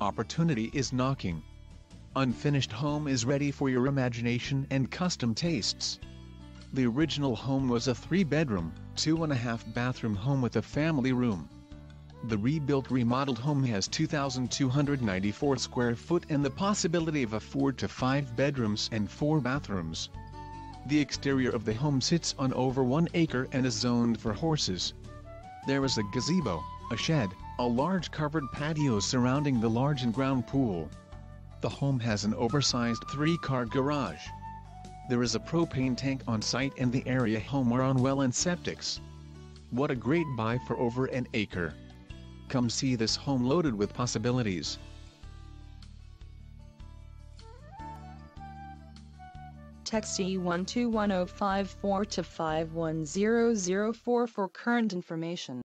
opportunity is knocking. Unfinished home is ready for your imagination and custom tastes. The original home was a three-bedroom, two-and-a-half bathroom home with a family room. The rebuilt remodeled home has 2,294 square foot and the possibility of a four to five bedrooms and four bathrooms. The exterior of the home sits on over one acre and is zoned for horses. There is a gazebo, a shed, a large covered patio surrounding the large in-ground pool. The home has an oversized three-car garage. There is a propane tank on site and the area home are on well and septics. What a great buy for over an acre. Come see this home loaded with possibilities. Text E121054 to 51004 for current information.